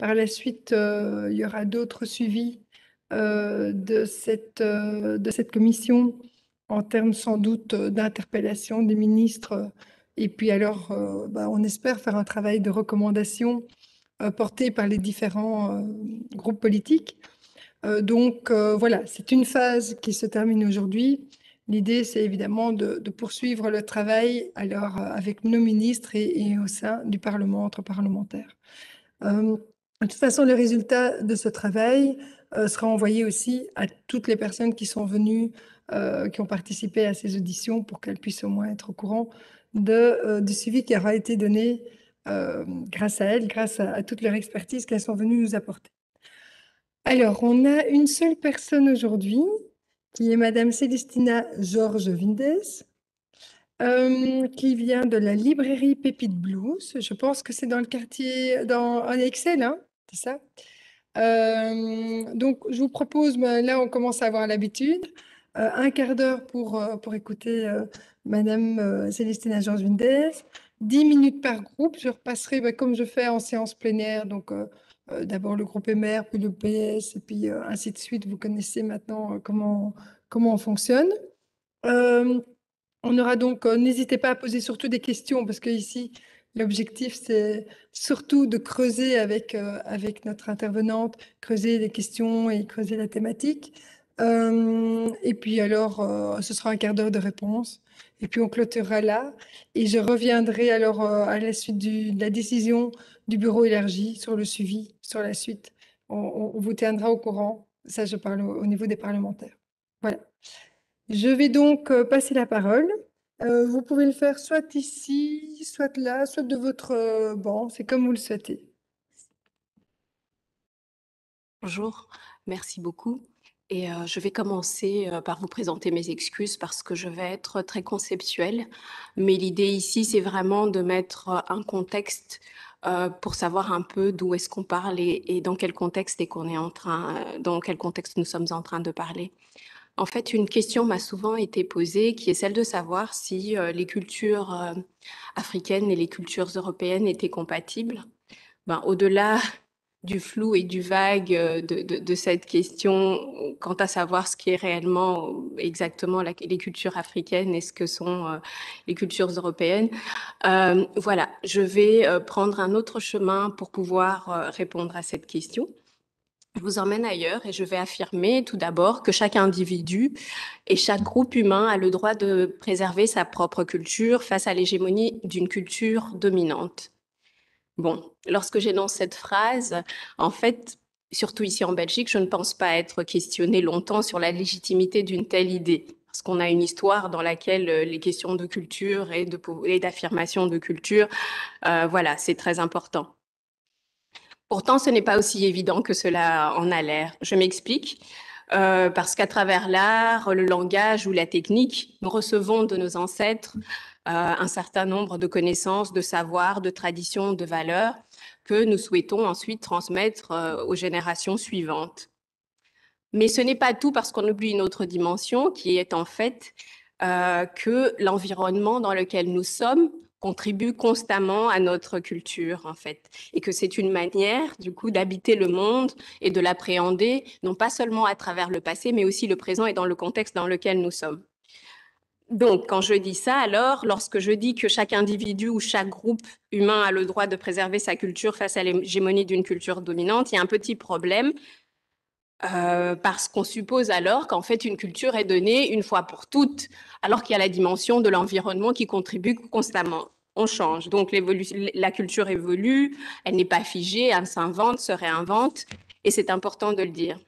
Par la suite, il y aura d'autres suivis de cette, de cette commission en termes sans doute d'interpellation des ministres. Et puis alors, bah, on espère faire un travail de recommandation porté par les différents groupes politiques. donc voilà, c'est une phase qui se termine aujourd'hui. L'idée, c'est évidemment de, poursuivre le travail alors, avec nos ministres et, au sein du Parlement, entre parlementaires. De toute façon, le résultat de ce travail sera envoyé aussi à toutes les personnes qui sont venues, qui ont participé à ces auditions pour qu'elles puissent au moins être au courant de, du suivi qui aura été donné grâce à elles, grâce à, toute leur expertise qu'elles sont venues nous apporter. Alors, on a une seule personne aujourd'hui qui est Madame Célestina Georges Vindes, euh, qui vient de la librairie Pépite Blues. Je pense que c'est dans le quartier, dans en Excel, hein, c'est ça? Euh, donc, je vous propose, ben, là, on commence à avoir l'habitude, euh, un quart d'heure pour, pour écouter Madame Célestina Georges Vindes, dix minutes par groupe. Je repasserai, ben, comme je fais en séance plénière, donc euh, d'abord le groupe MR, puis le PS, et puis euh, ainsi de suite. Vous connaissez maintenant euh, comment, comment on fonctionne. on aura donc, n'hésitez pas à poser surtout des questions, parce que ici, l'objectif, c'est surtout de creuser avec, avec notre intervenante, creuser les questions et creuser la thématique. et puis alors, ce sera un quart d'heure de réponse. Et puis on clôturera là. Et je reviendrai alors à la suite de la décision du bureau élargi sur le suivi, sur la suite. On, vous tiendra au courant. Ça, je parle au, niveau des parlementaires. Voilà. Je vais donc euh, passer la parole. Euh, vous pouvez le faire soit ici, soit là, soit de votre euh, banc. C'est comme vous le souhaitez. Bonjour, merci beaucoup. Et je vais commencer par vous présenter mes excuses parce que je vais être très conceptuelle. Mais l'idée ici, c'est vraiment de mettre un contexte euh, pour savoir un peu d'où est-ce qu'on parle et, dans quel contexte est qu'on est en train, euh, dans quel contexte nous sommes en train de parler. En fait, une question m'a souvent été posée, qui est celle de savoir si euh, les cultures africaines et les cultures européennes étaient compatibles. Ben, au-delà du flou et du vague euh, de, cette question quant à savoir ce qui est réellement euh, exactement les cultures africaines et ce que sont euh, les cultures européennes. voilà, je vais prendre un autre chemin pour pouvoir répondre à cette question. Je vous emmène ailleurs et je vais affirmer tout d'abord que chaque individu et chaque groupe humain a le droit de préserver sa propre culture face à l'hégémonie d'une culture dominante. Bon, lorsque j'énonce cette phrase, en fait, surtout ici en Belgique, je ne pense pas être questionnée longtemps sur la légitimité d'une telle idée. Parce qu'on a une histoire dans laquelle euh, les questions de culture et d'affirmation de, culture, euh, voilà, c'est très important. Pourtant, ce n'est pas aussi évident que cela en a l'air. Je m'explique. Euh, parce qu'à travers l'art, le langage ou la technique, nous recevons de nos ancêtres euh, un certain nombre de connaissances, de savoirs, de traditions, de valeurs que nous souhaitons ensuite transmettre euh, aux générations suivantes. Mais ce n'est pas tout parce qu'on oublie une autre dimension qui est en fait que l'environnement dans lequel nous sommes contribue constamment à notre culture en fait et que c'est une manière du coup d'habiter le monde et de l'appréhender non pas seulement à travers le passé mais aussi le présent et dans le contexte dans lequel nous sommes. Donc, quand je dis ça, alors, lorsque je dis que chaque individu ou chaque groupe humain a le droit de préserver sa culture face à l'hégémonie d'une culture dominante, il y a un petit problème euh, parce qu'on suppose alors qu'en fait une culture est donnée une fois pour toutes, alors qu'il y a la dimension de l'environnement qui contribue constamment. On change. Donc la culture évolue, elle n'est pas figée, elle s'invente, se réinvente, et c'est important de le dire.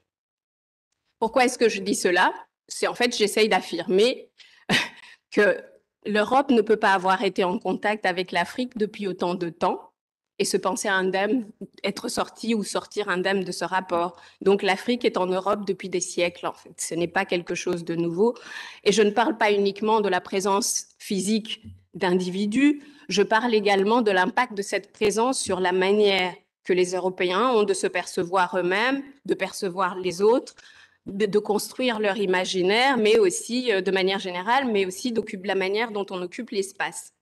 Pourquoi est-ce que je dis cela? C'est en fait, j'essaye d'affirmer que l'Europe ne peut pas avoir été en contact avec l'Afrique depuis autant de temps et se penser indemne, être sorti ou sortir indemne de ce rapport. Donc l'Afrique est en Europe depuis des siècles, en fait. Ce n'est pas quelque chose de nouveau. Et je ne parle pas uniquement de la présence physique d'individus, je parle également de l'impact de cette présence sur la manière que les Européens ont de se percevoir eux-mêmes, de percevoir les autres, de, construire leur imaginaire, mais aussi euh, de manière générale, mais aussi la manière dont on occupe l'espace.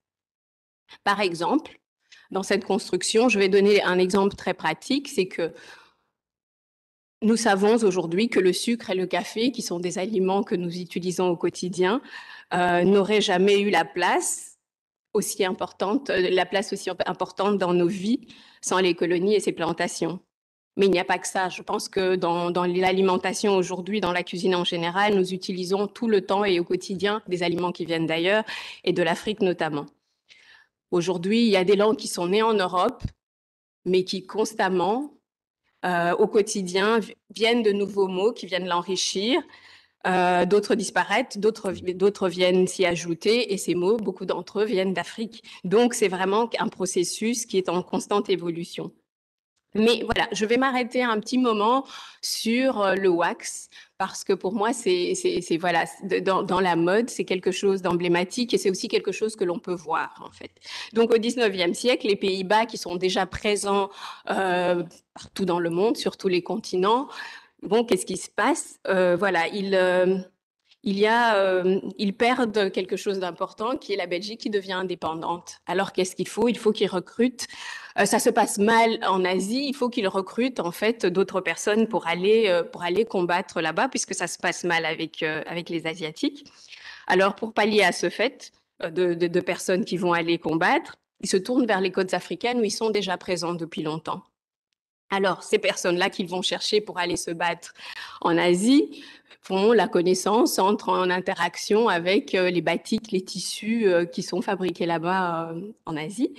Par exemple, dans cette construction. Je vais donner un exemple très pratique, c'est que nous savons aujourd'hui que le sucre et le café, qui sont des aliments que nous utilisons au quotidien, euh, n'auraient jamais eu la place aussi importante, euh, la place aussi importante dans nos vies sans les colonies et ces plantations. Mais il n'y a pas que ça. Je pense que dans, dans l'alimentation aujourd'hui, dans la cuisine en général, nous utilisons tout le temps et au quotidien des aliments qui viennent d'ailleurs et de l'Afrique notamment. Aujourd'hui, il y a des langues qui sont nées en Europe, mais qui constamment, euh, au quotidien, viennent de nouveaux mots qui viennent l'enrichir. Euh, d'autres disparaissent, d'autres viennent s'y ajouter, et ces mots, beaucoup d'entre eux viennent d'Afrique. Donc, c'est vraiment un processus qui est en constante évolution. Mais voilà, je vais m'arrêter un petit moment sur euh, le wax parce que pour moi, c'est voilà, dans, la mode, c'est quelque chose d'emblématique et c'est aussi quelque chose que l'on peut voir en fait. Donc au 19e siècle, les Pays-Bas qui sont déjà présents euh, partout dans le monde, sur tous les continents, bon, qu'est-ce qui se passe? Euh, Voilà, ils euh, il y a, ils perdent quelque chose d'important qui est la Belgique qui devient indépendante. Alors qu'est-ce qu'il faut? Il faut qu'ils recrutent. Euh, ça se passe mal en Asie. Il faut qu'ils recrutent en fait d'autres personnes pour aller euh, pour aller combattre là-bas puisque ça se passe mal avec avec les asiatiques. Alors pour pallier à ce fait de, de, personnes qui vont aller combattre, ils se tournent vers les côtes africaines où ils sont déjà présents depuis longtemps. Alors, ces personnes-là qu'ils vont chercher pour aller se battre en Asie font la connaissance, entrent en interaction avec euh, les batiks, les tissus euh, qui sont fabriqués là-bas euh, en Asie.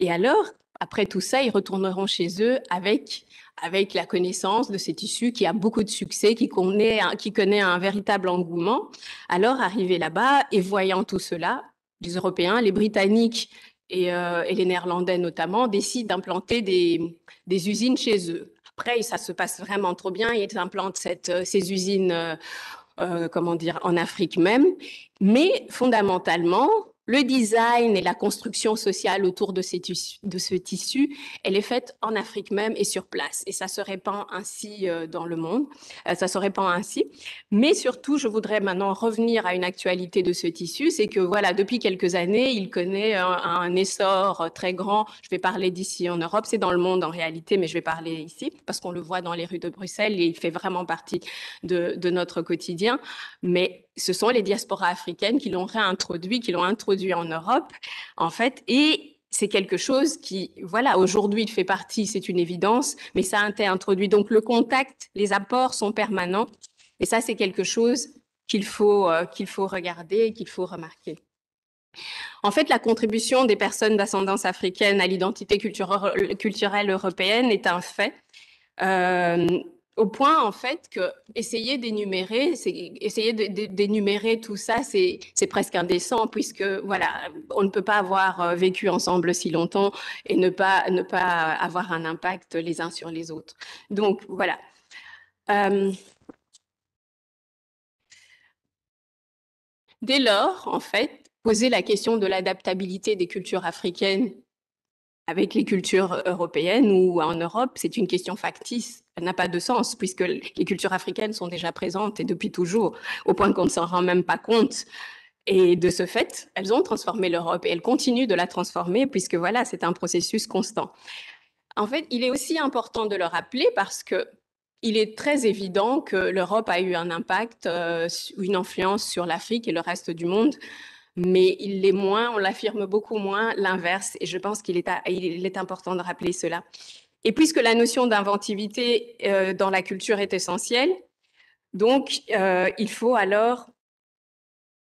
Et alors, après tout ça, ils retourneront chez eux avec avec la connaissance de ces tissus qui a beaucoup de succès, qui connaît, qui connaît un véritable engouement. Alors, arriver là-bas et voyant tout cela, les Européens, les Britanniques et, euh, les Néerlandais notamment décident d'implanter des, usines chez eux. Après, ça se passe vraiment trop bien. Ils implantent euh, ces usines, euh, comment dire, en Afrique même. Mais fondamentalement, le design et la construction sociale autour de, ce tissu, elle est faite en Afrique même et sur place. Et ça se répand ainsi euh, dans le monde. Euh, ça se répand ainsi. Mais surtout, je voudrais maintenant revenir à une actualité de ce tissu. C'est que voilà, depuis quelques années, il connaît un, un essor très grand. Je vais parler d'ici en Europe. C'est dans le monde en réalité, mais je vais parler ici parce qu'on le voit dans les rues de Bruxelles et il fait vraiment partie de, de notre quotidien. Mais ce sont les diasporas africaines qui l'ont réintroduit, qui l'ont introduit en Europe, en fait, et c'est quelque chose qui, voilà, aujourd'hui, fait partie, c'est une évidence, mais ça a été introduit. Donc, le contact, les apports sont permanents, et ça, c'est quelque chose qu'il faut, euh, qu'il faut regarder, qu'il faut remarquer. En fait, la contribution des personnes d'ascendance africaine à l'identité culturelle européenne est un fait. Euh, au point en fait que essayer d'énumérer, d'énumérer tout ça, c'est presque indécent puisque voilà, on ne peut pas avoir euh, vécu ensemble si longtemps et ne pas ne avoir un impact les uns sur les autres. Donc voilà. Euh, dès lors, en fait, poser la question de l'adaptabilité des cultures africaines avec les cultures européennes ou en Europe, c'est une question factice. Elle n'a pas de sens puisque les cultures africaines sont déjà présentes et depuis toujours, au point qu'on ne s'en rend même pas compte. Et de ce fait, elles ont transformé l'Europe et elles continuent de la transformer puisque voilà, c'est un processus constant. En fait, il est aussi important de le rappeler parce que il est très évident que l'Europe a eu un impact, euh, une influence sur l'Afrique et le reste du monde mais il moins, on l'affirme beaucoup moins l'inverse, et je pense qu'il est, il est important de rappeler cela. Et puisque la notion d'inventivité euh, dans la culture est essentielle, donc euh, il faut alors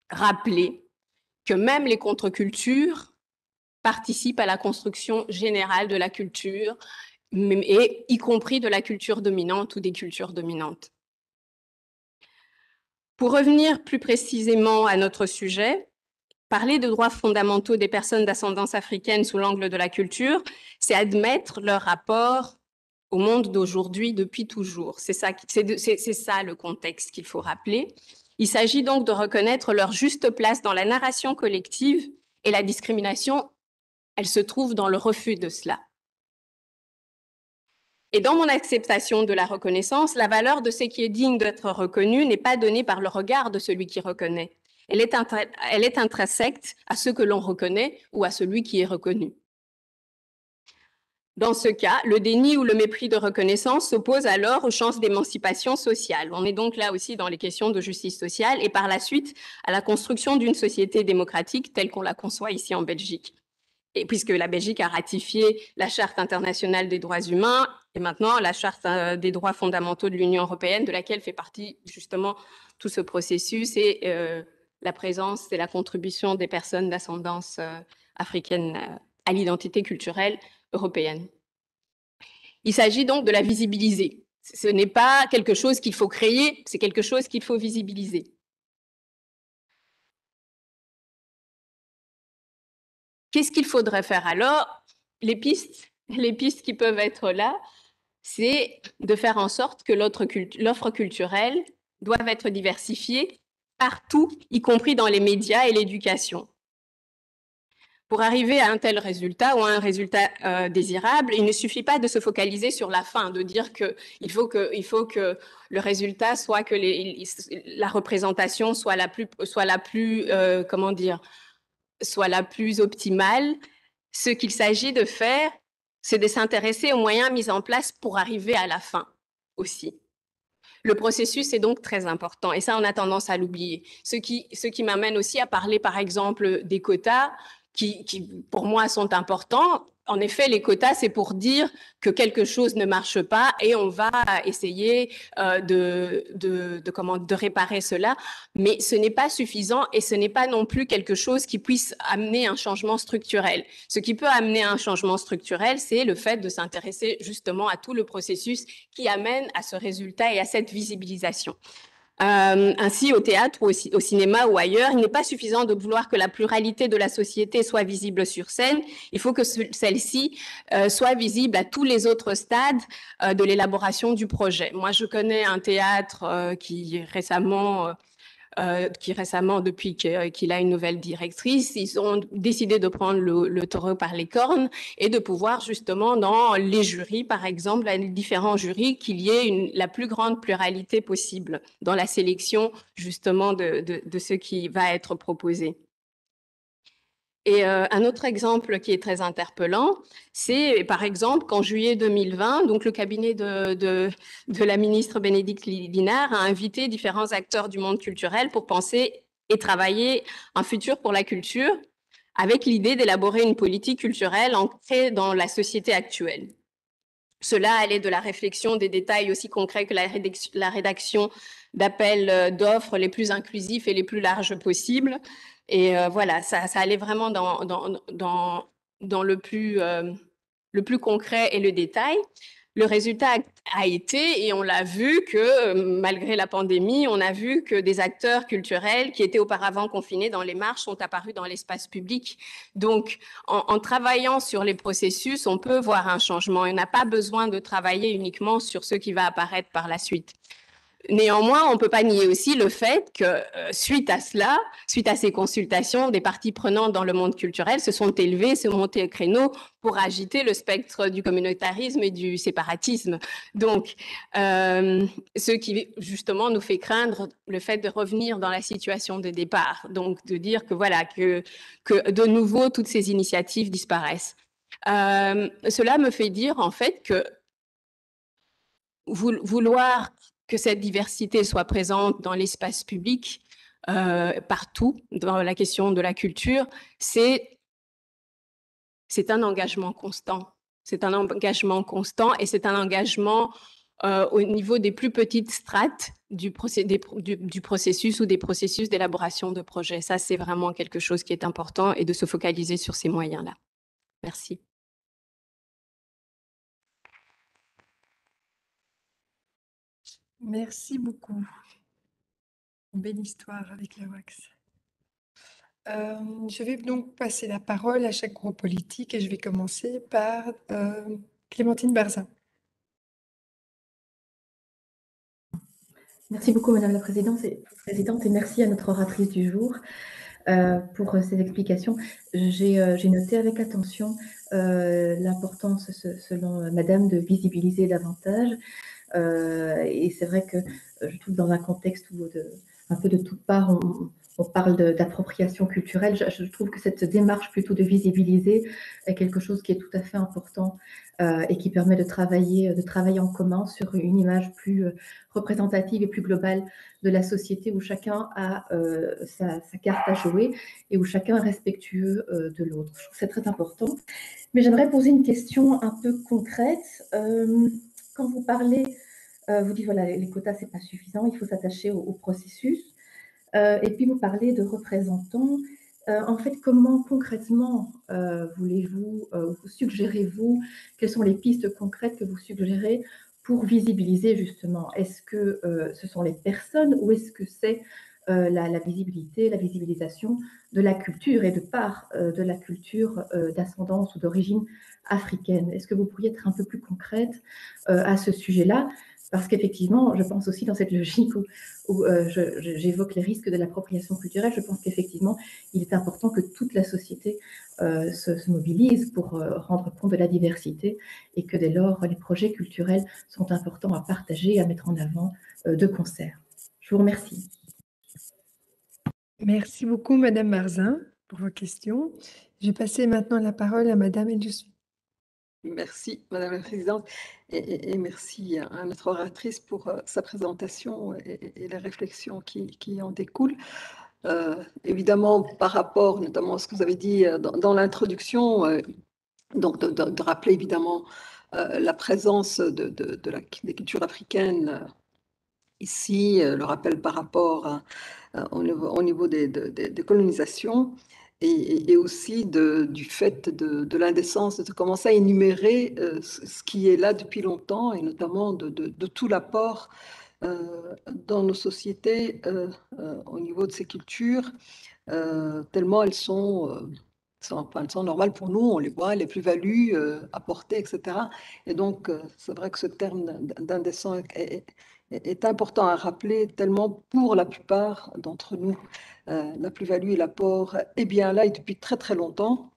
rappeler que même les contre-cultures participent à la construction générale de la culture, et y compris de la culture dominante ou des cultures dominantes. Pour revenir plus précisément à notre sujet, Parler de droits fondamentaux des personnes d'ascendance africaine sous l'angle de la culture, c'est admettre leur rapport au monde d'aujourd'hui depuis toujours. C'est ça, le contexte qu'il faut rappeler. Il s'agit donc de reconnaître leur juste place dans la narration collective et la discrimination, elle se trouve dans le refus de cela. Et dans mon acceptation de la reconnaissance, la valeur de ce qui est digne d'être reconnu n'est pas donnée par le regard de celui qui reconnaît, elle est, elle intrinsèque à ce que l'on reconnaît ou à celui qui est reconnu. Dans ce cas, le déni ou le mépris de reconnaissance s'oppose alors aux chances d'émancipation sociale. On est donc là aussi dans les questions de justice sociale et par la suite à la construction d'une société démocratique telle qu'on la conçoit ici en Belgique. Et puisque la Belgique a ratifié la Charte internationale des droits humains et maintenant la Charte euh, des droits fondamentaux de l'Union européenne, de laquelle fait partie justement tout ce processus et euh, la présence et la contribution des personnes d'ascendance euh, africaine à l'identité culturelle européenne. Il s'agit donc de la visibiliser. Ce n'est pas quelque chose qu'il faut créer, c'est quelque chose qu'il faut visibiliser. Qu'est-ce qu'il faudrait faire alors? Les pistes, les pistes qui peuvent être là, c'est de faire en sorte que l'offre culturelle doive être diversifiée partout, y compris dans les médias et l'éducation. Pour arriver à un tel résultat ou à un résultat euh, désirable, il ne suffit pas de se focaliser sur la fin, de dire qu'il faut que, faut que le résultat soit que la représentation soit la plus, soit la plus euh, comment dire, soit la plus optimale. Ce qu'il s'agit de faire, c'est de s'intéresser aux moyens mis en place pour arriver à la fin aussi. Le processus est donc très important et ça, on a tendance à l'oublier. Ce qui, ce qui m'amène aussi à parler, par exemple, des quotas qui, pour moi, sont importants. En effet, les quotas, c'est pour dire que quelque chose ne marche pas et on va essayer euh, de, de, de, comment, de réparer cela. Mais ce n'est pas suffisant et ce n'est pas non plus quelque chose qui puisse amener un changement structurel. Ce qui peut amener un changement structurel, c'est le fait de s'intéresser justement à tout le processus qui amène à ce résultat et à cette visibilisation. Euh, ainsi, au théâtre, ou au, cinéma ou ailleurs, il n'est pas suffisant de vouloir que la pluralité de la société soit visible sur scène. Il faut que celle-ci euh, soit visible à tous les autres stades euh, de l'élaboration du projet. Moi, je connais un théâtre qui récemment euh, qui récemment, depuis euh, qu'il a une nouvelle directrice, ils ont décidé de prendre le, taureau par les cornes et de pouvoir justement dans les jurys, par exemple, les différents jurys, qu'il y ait une, la plus grande pluralité possible dans la sélection justement de, de, de ce qui va être proposé. Et euh, un autre exemple qui est très interpellant, c'est par exemple qu'en juillet 2020, donc le cabinet de, la ministre Bénédicte Linard a invité différents acteurs du monde culturel pour penser et travailler un futur pour la culture avec l'idée d'élaborer une politique culturelle ancrée dans la société actuelle. Cela allait de la réflexion des détails aussi concrets que la rédaction, la rédaction d'appels euh, d'offres les plus inclusifs et les plus larges possibles, et euh, voilà, ça, allait vraiment dans, euh, le plus concret et le détail. Le résultat a été, et on l'a vu, que euh, malgré la pandémie, on a vu que des acteurs culturels qui étaient auparavant confinés dans les marches sont apparus dans l'espace public. Donc, en, en, travaillant sur les processus, on peut voir un changement. On n'a pas besoin de travailler uniquement sur ce qui va apparaître par la suite. Néanmoins, on ne peut pas nier aussi le fait que euh, suite à cela, suite à ces consultations, des parties prenantes dans le monde culturel se sont élevées, se monté au créneau pour agiter le spectre du communautarisme et du séparatisme. Donc, euh, ce qui justement nous fait craindre le fait de revenir dans la situation de départ. Donc, de dire que voilà, que, que de nouveau toutes ces initiatives disparaissent. Euh, cela me fait dire en fait que vouloir que cette diversité soit présente dans l'espace public, euh, partout, dans la question de la culture, c'est un engagement constant. C'est un engagement constant et c'est un engagement euh, au niveau des plus petites strates du, du, du processus ou des processus d'élaboration de projets. Ça, c'est vraiment quelque chose qui est important et de se focaliser sur ces moyens-là. Merci. Merci beaucoup. Belle histoire avec la wax. Euh, je vais donc passer la parole à chaque groupe politique et je vais commencer par euh, Clémentine Barzin. Merci beaucoup, Madame la Présidente et, merci à notre oratrice du jour euh, pour ces explications. J'ai noté avec attention l'importance, selon Madame, de visibiliser davantage et c'est vrai que euh, je trouve dans un contexte où un peu de toutes parts, on, parle d'appropriation culturelle. Je, trouve que cette démarche plutôt de visibiliser est quelque chose qui est tout à fait important euh, et qui permet de travailler, de travailler en commun sur une image plus euh, représentative et plus globale de la société où chacun a euh, sa, carte à jouer et où chacun est respectueux de l'autre. Je trouve que c'est très important. Mais j'aimerais poser une question un peu concrète. Vous parlez, vous dites voilà, les quotas, c'est pas suffisant, il faut s'attacher au processus. Euh, et puis vous parlez de représentants. Euh, en fait, comment concrètement euh, voulez-vous, vous suggérez-vous, quelles sont les pistes concrètes que vous suggérez pour visibiliser justement? Est-ce que ce sont les personnes ou est-ce que c'est la, visibilité, la visibilisation de la culture et de part de la culture d'ascendance ou d'origine africaine Est-ce que vous pourriez être un peu plus concrète à ce sujet-là? Parce qu'effectivement, je pense aussi dans cette logique où, euh, j'évoque les risques de l'appropriation culturelle, je pense qu'effectivement, il est important que toute la société euh, se, mobilise pour euh, rendre compte de la diversité et que dès lors, les projets culturels sont importants à partager, à mettre en avant de concert. Je vous remercie. Merci beaucoup, Madame Marzin, pour vos questions. Je vais passer maintenant la parole à Madame Elius Merci, Madame la Présidente, et, merci à notre oratrice pour euh, sa présentation et, les réflexions qui, en découlent. Euh, évidemment, par rapport notamment à ce que vous avez dit euh, dans, l'introduction, donc de, rappeler évidemment la présence de, la, des cultures africaines ici, le rappel par rapport au niveau, au niveau des, des colonisations et, aussi de, du fait de, de l'indécence, de commencer à énumérer euh, ce qui est là depuis longtemps et notamment de, de tout l'apport euh, dans nos sociétés euh, au niveau de ces cultures, tellement elles sont, sont, sont normales pour nous, on les voit, les plus-values apportées, etc. Et donc, c'est vrai que ce terme d'indécence est, est important à rappeler, tellement pour la plupart d'entre nous, euh, la plus-value et l'apport est bien là et depuis très très longtemps.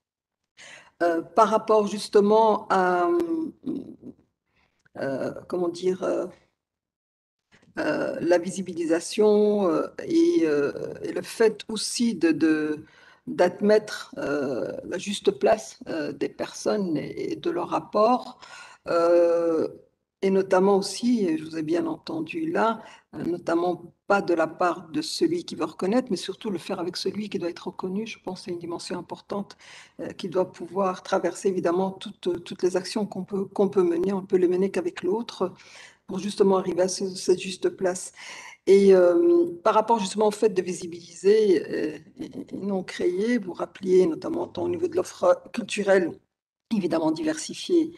Euh, par rapport justement à, euh, comment dire, la visibilisation et, le fait aussi de, d'admettre la juste place des personnes et, de leur rapport et notamment aussi, je vous ai bien entendu là, euh, notamment pas de la part de celui qui veut reconnaître, mais surtout le faire avec celui qui doit être reconnu. Je pense que c'est une dimension importante euh, qui doit pouvoir traverser évidemment toutes, toutes les actions qu'on peut, qu'on peut mener. On peut les mener qu'avec l'autre pour justement arriver à cette juste place. Et euh, par rapport justement au fait de visibiliser et, non créer, vous rappeliez notamment au niveau de l'offre culturelle, évidemment diversifiée,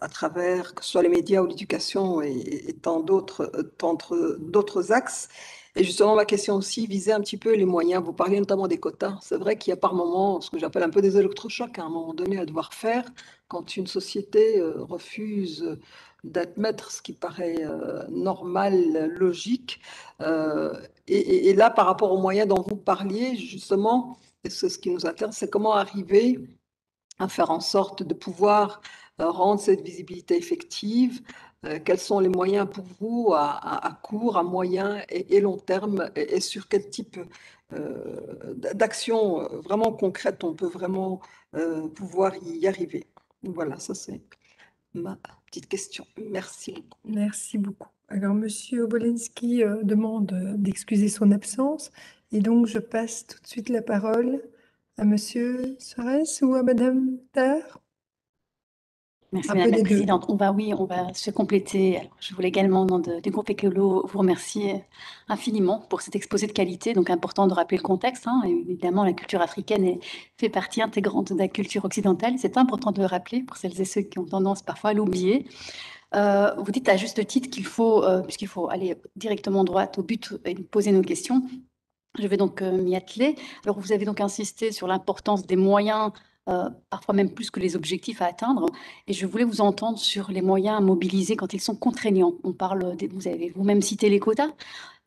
à travers que ce soit les médias ou l'éducation et, tant d'autres d'autres axes. Et justement, ma question aussi visait un petit peu les moyens. Vous parliez notamment des quotas. C'est vrai qu'il y a par moments ce que j'appelle un peu des électrochocs à un moment donné à devoir faire quand une société euh, refuse d'admettre ce qui paraît euh, normal, logique. Euh, et, et, là, par rapport aux moyens dont vous parliez, justement, c'est ce qui nous intéresse, c'est comment arriver à faire en sorte de pouvoir euh, rendre cette visibilité effective euh, Quels sont les moyens pour vous à, court, à moyen et, long terme et, sur quel type euh, d'actions vraiment concrètes on peut vraiment pouvoir y arriver? Voilà, ça c'est ma petite question. Merci beaucoup. Merci beaucoup. Alors, Monsieur Obolensky demande d'excuser son absence et donc je passe tout de suite la parole à Monsieur Suarez ou à Madame Tar. Merci Madame la Présidente. On va, oui, on va se compléter. je voulais également, au nom du groupe Ecolo, vous remercier infiniment pour cet exposé de qualité. Donc, important de rappeler le contexte. Hein. Évidemment, la culture africaine fait partie intégrante de la culture occidentale. C'est important de le rappeler pour celles et ceux qui ont tendance parfois à l'oublier. Euh, vous dites à juste titre qu'il faut, euh, puisqu'il faut aller directement droit au but et poser nos questions. Je vais donc euh, m'y atteler. Alors, vous avez donc insisté sur l'importance des moyens euh, parfois même plus que les objectifs à atteindre. Et je voulais vous entendre sur les moyens à mobiliser quand ils sont contraignants. On parle, vous avez vous-même cité les quotas.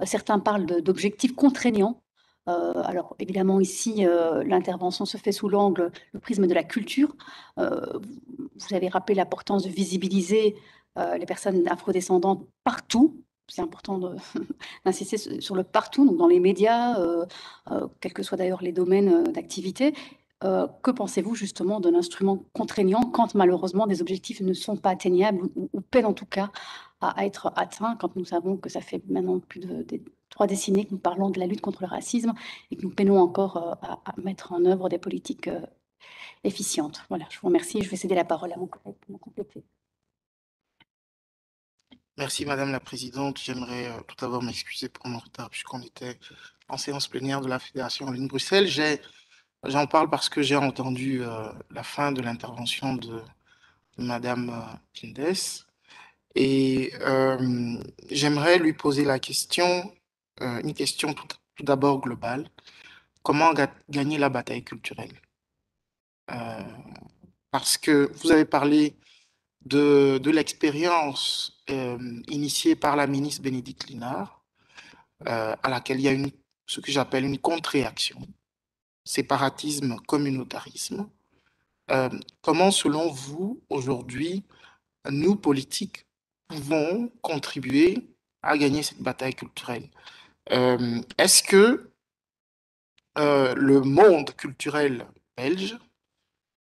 Euh, certains parlent d'objectifs contraignants. Euh, alors évidemment ici, l'intervention se fait sous l'angle, le prisme de la culture. vous avez rappelé l'importance de visibiliser les personnes afrodescendantes partout, c'est important d'insister sur le partout, donc dans les médias, quels que soient d'ailleurs les domaines d'activité. Que pensez-vous justement d'un instrument contraignant quand malheureusement des objectifs ne sont pas atteignables ou, peinent en tout cas à, être atteints quand nous savons que ça fait maintenant plus de, trois décennies que nous parlons de la lutte contre le racisme et que nous peinons encore à, à, mettre en œuvre des politiques efficiente. Voilà, je vous remercie. Je vais céder la parole à mon collègue pour compléter. Merci Madame la Présidente. J'aimerais euh, tout d'abord m'excuser pour mon retard puisqu'on était en séance plénière de la Fédération en ligne Bruxelles. J'en parle parce que j'ai entendu euh, la fin de l'intervention de, Madame euh, Pindes. Et j'aimerais lui poser la question, une question tout, d'abord globale. Comment gagner la bataille culturelle? Euh, parce que vous avez parlé de, l'expérience euh, initiée par la ministre Bénédicte Linard, euh, à laquelle il y a ce que j'appelle une contre-réaction, séparatisme, communautarisme. comment, selon vous, aujourd'hui, nous, politiques, pouvons contribuer à gagner cette bataille culturelle? Est-ce que le monde culturel belge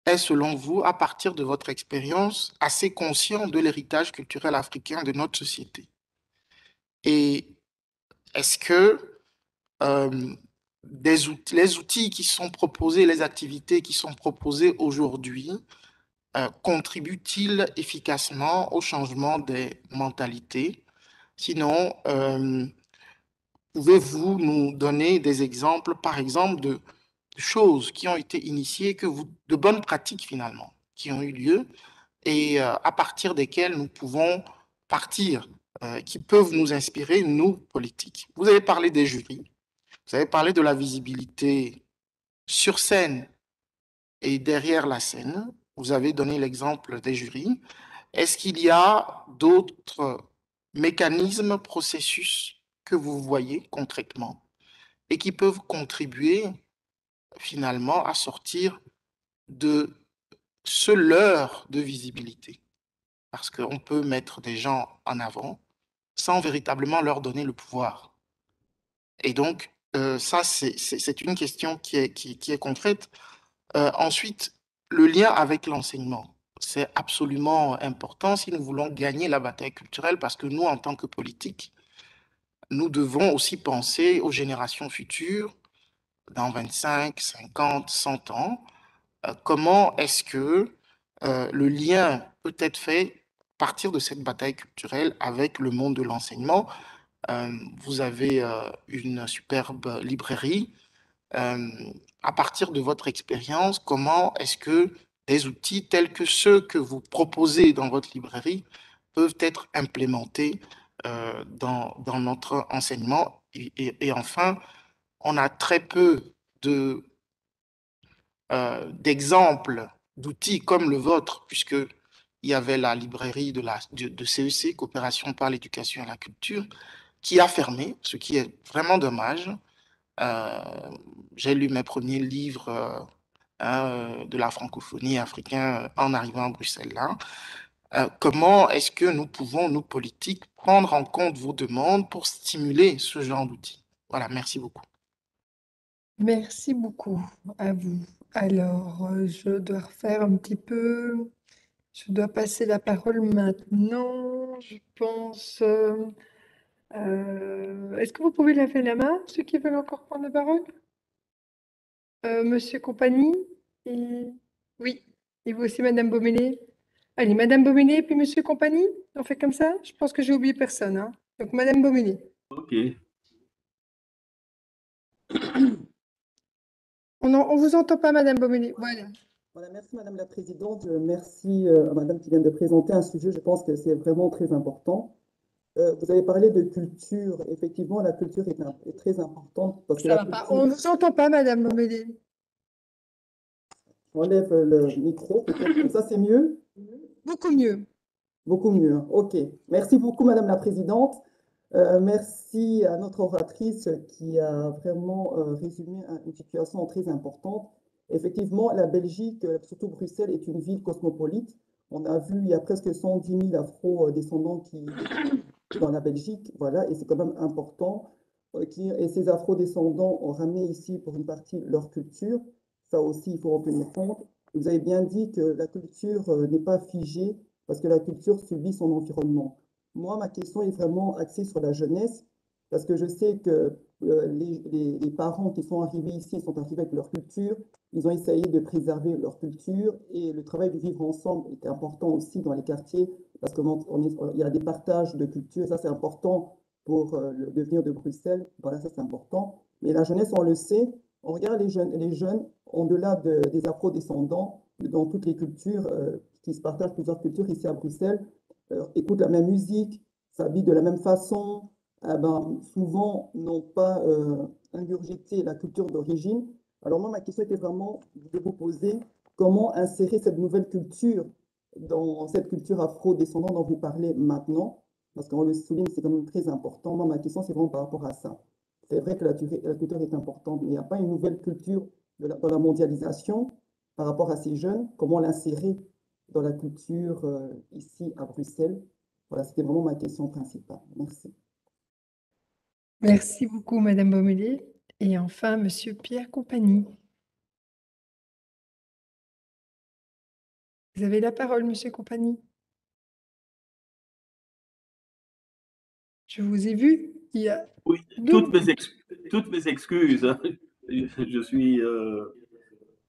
est, selon vous, à partir de votre expérience, assez conscient de l'héritage culturel africain de notre société? Et est-ce que euh, outils, les outils qui sont proposés, les activités qui sont proposées aujourd'hui, euh, contribuent-ils efficacement au changement des mentalités? Sinon, euh, pouvez-vous nous donner des exemples, par exemple, de choses qui ont été initiées, que vous, de bonnes pratiques finalement, qui ont eu lieu et euh, à partir desquelles nous pouvons partir, qui peuvent nous inspirer, nous, politiques? Vous avez parlé des jurys, vous avez parlé de la visibilité sur scène et derrière la scène. Vous avez donné l'exemple des jurys. Est-ce qu'il y a d'autres mécanismes, processus que vous voyez concrètement et qui peuvent contribuer finalement à sortir de ce leurre de visibilité? Parce qu'on peut mettre des gens en avant sans véritablement leur donner le pouvoir. Et donc, euh, ça, c'est une question qui est, concrète. Euh, ensuite, le lien avec l'enseignement. C'est absolument important si nous voulons gagner la bataille culturelle parce que nous, en tant que politiques, nous devons aussi penser aux générations futures, dans 25, 50, 100 ans, euh, comment est-ce que le lien peut être fait à partir de cette bataille culturelle avec le monde de l'enseignement? Vous avez une superbe librairie. à partir de votre expérience, comment est-ce que des outils tels que ceux que vous proposez dans votre librairie peuvent être implémentés dans, dans, notre enseignement? Et, enfin, on a très peu de, euh, d'exemples d'outils comme le vôtre, puisque il y avait la librairie de, la, de, CEC, e Coopération par l'éducation et la culture, qui a fermé, ce qui est vraiment dommage. Euh, j'ai lu mes premiers livres euh, hein, de la francophonie africaine en arrivant à Bruxelles. Comment est-ce que nous pouvons, nous politiques, prendre en compte vos demandes pour stimuler ce genre d'outils? Voilà, merci beaucoup. Merci beaucoup à vous. Alors, euh, je dois refaire un petit peu. Je dois passer la parole maintenant. Je pense. Euh, euh, est-ce que vous pouvez lever la main, ceux qui veulent encore prendre la parole? Monsieur Compagnie? Et... Oui. Et vous aussi, Madame Beauméné? Allez, Madame Beauméné, puis Monsieur Compagnie? On fait comme ça? Je pense que j'ai oublié personne. Hein. Donc, Madame Beauméné. OK. On ne vous entend pas, Madame Bomini. Voilà. Merci, Madame la Présidente. Merci euh, à Madame qui vient de présenter un sujet. Je pense que c'est vraiment très important. Euh, vous avez parlé de culture. Effectivement, la culture est, très importante. Parce que On ne vous entend pas, Madame Bomini. J'enlève le micro, ça c'est mieux Beaucoup mieux. Beaucoup mieux, ok. Merci beaucoup, Madame la Présidente. Euh, merci à notre oratrice qui a vraiment euh, résumé une situation très importante. Effectivement, la Belgique, surtout Bruxelles, est une ville cosmopolite. On a vu, il y a presque 110 000 afro-descendants qui, dans la Belgique, voilà, et c'est quand même important. Et ces afro-descendants ont ramené ici pour une partie leur culture. Ça aussi, il faut en tenir compte. Vous avez bien dit que la culture n'est pas figée parce que la culture subit son environnement. Moi, ma question est vraiment axée sur la jeunesse parce que je sais que les, les, parents qui sont arrivés ici sont arrivés avec leur culture, ils ont essayé de préserver leur culture et le travail de vivre ensemble est important aussi dans les quartiers parce qu'il y a des partages de culture, ça c'est important pour euh, le devenir de Bruxelles, voilà, ça c'est important. Mais la jeunesse, on le sait, on regarde les jeunes, les jeunes au-delà des afro-descendants, dans toutes les cultures, euh, qui se partagent plusieurs cultures ici à Bruxelles, euh, écoutent la même musique, s'habillent de la même façon, eh ben, souvent n'ont pas ingurgité la culture d'origine. Alors moi, ma question était vraiment de vous poser comment insérer cette nouvelle culture dans cette culture afro-descendante dont vous parlez maintenant, parce qu'on le souligne, c'est quand même très important. Moi, ma question, c'est vraiment par rapport à ça. C'est vrai que la, culture est importante, mais il n'y a pas une nouvelle culture dans la mondialisation par rapport à ces jeunes. Comment l'insérer dans la culture euh, ici à Bruxelles? Voilà, c'était vraiment ma question principale. Merci. Merci beaucoup, Madame Baumelier. Et enfin, Monsieur Pierre Compagnie. Vous avez la parole, Monsieur Compagnie. Je vous ai vu. Il y a oui, toutes mes, toutes mes, excuses. Hein. Je suis euh,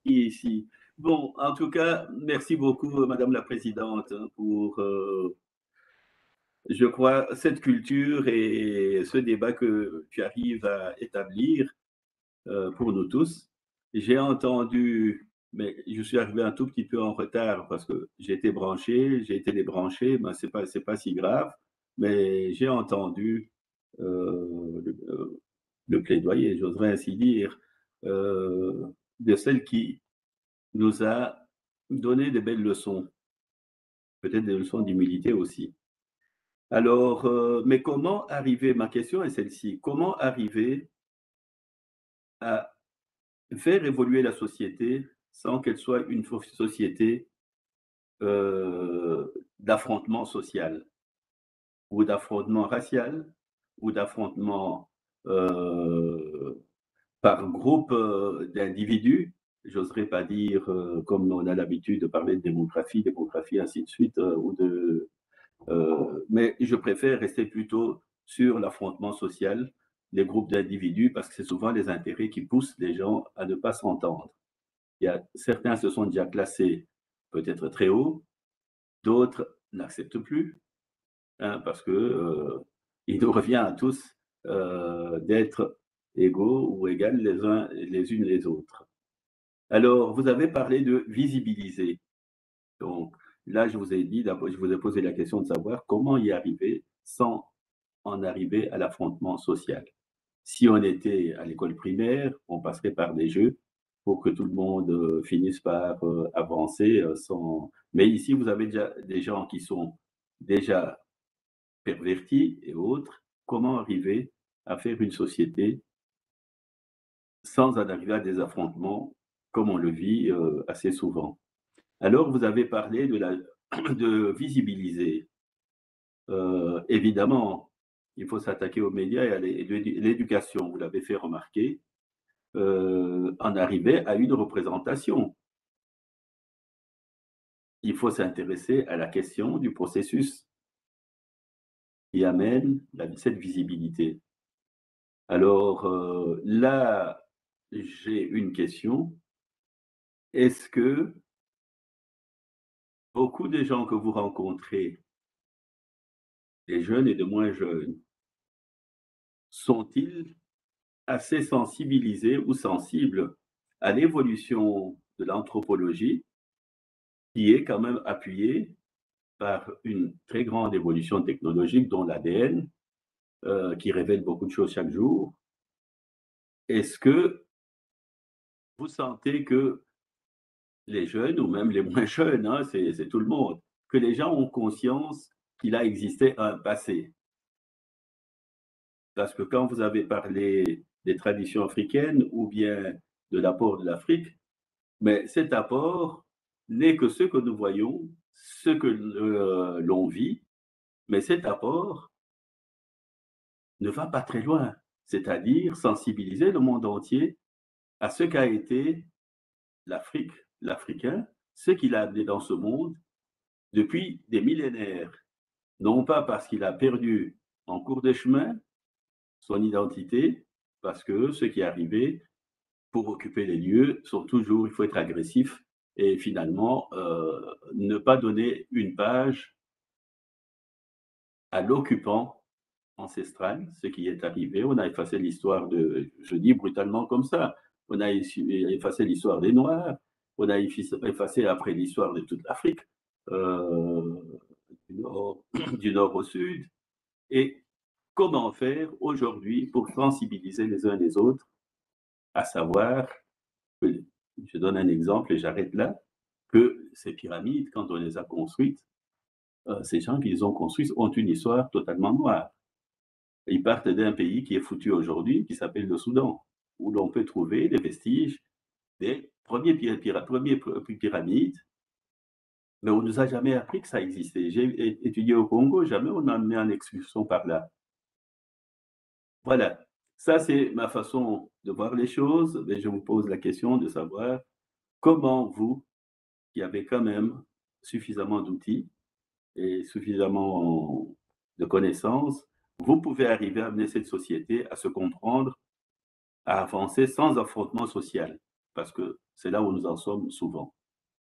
ici. Bon, en tout cas, merci beaucoup, Madame la Présidente, pour, euh, je crois, cette culture et ce débat que tu arrives à établir euh, pour nous tous. J'ai entendu, mais je suis arrivé un tout petit peu en retard parce que j'ai été branché, j'ai été débranché, mais ce n'est pas, pas si grave, mais j'ai entendu euh, le, le, plaidoyer, j'oserais ainsi dire, euh, de celle qui nous a donné des belles leçons, peut-être des leçons d'humilité aussi. Alors, mais comment arriver, ma question est celle-ci, comment arriver à faire évoluer la société sans qu'elle soit une société euh, d'affrontement social ou d'affrontement racial ou d'affrontement euh, par groupe euh, d'individus. J'oserais pas dire, comme on a l'habitude de parler de démographie, démographie, ainsi de suite, ou de, mais je préfère rester plutôt sur l'affrontement social les groupes d'individus parce que c'est souvent les intérêts qui poussent les gens à ne pas s'entendre. Il y a, certains se sont déjà classés peut-être très haut, d'autres n'acceptent plus hein, parce que euh, il nous revient à tous euh, d'être égaux ou égales les uns les unes les autres. Alors, vous avez parlé de visibiliser. Donc, là, je vous ai dit, je vous ai posé la question de savoir comment y arriver sans en arriver à l'affrontement social. Si on était à l'école primaire, on passerait par des jeux pour que tout le monde euh, finisse par euh, avancer euh, sans. Mais ici, vous avez déjà des gens qui sont déjà pervertis et autres. Comment arriver à faire une société sans en arriver à des affrontements comme on le vit assez souvent? Alors, vous avez parlé de, visibiliser. évidemment, il faut s'attaquer aux médias et à l'éducation. Vous l'avez fait remarquer, euh, en arriver à une représentation. Il faut s'intéresser à la question du processus qui amène cette visibilité. Alors euh, là, j'ai une question. Est-ce que beaucoup des gens que vous rencontrez, des jeunes et de moins jeunes, sont-ils assez sensibilisés ou sensibles à l'évolution de l'anthropologie qui est quand même appuyée par une très grande évolution technologique dont l'ADN euh, qui révèle beaucoup de choses chaque jour. Est-ce que vous sentez que les jeunes, ou même les moins jeunes, hein, c'est tout le monde, que les gens ont conscience qu'il a existé un passé? Parce que quand vous avez parlé des traditions africaines ou bien de l'apport de l'Afrique, mais cet apport n'est que ce que nous voyons, ce que euh, l'on vit, mais cet apport ne va pas très loin, c'est-à-dire sensibiliser le monde entier à ce qu'a été l'Afrique, l'Africain, ce qu'il a amené dans ce monde depuis des millénaires. Non pas parce qu'il a perdu en cours de chemin son identité, parce que ce qui est arrivé pour occuper les lieux sont toujours, il faut être agressif et finalement euh, ne pas donner une page à l'occupant ancestral, ce qui est arrivé. On a effacé l'histoire de, je dis brutalement comme ça, on a effacé l'histoire des Noirs, on a effacé après l'histoire de toute l'Afrique, euh, du, du, nord au sud. Et comment faire aujourd'hui pour sensibiliser les uns les autres, à savoir, je donne un exemple et j'arrête là, que ces pyramides, quand on les a construites, euh, ces gens qui les ont construites ont une histoire totalement noire. Ils partent d'un pays qui est foutu aujourd'hui, qui s'appelle le Soudan, où l'on peut trouver des vestiges des premiers pyramides, mais on ne nous a jamais appris que ça existait. J'ai étudié au Congo, jamais on a amené en excursion par là. Voilà, ça c'est ma façon de voir les choses, mais je vous pose la question de savoir comment vous, qui avez quand même suffisamment d'outils et suffisamment de connaissances, vous pouvez arriver à amener cette société à se comprendre, à avancer sans affrontement social, parce que c'est là où nous en sommes souvent.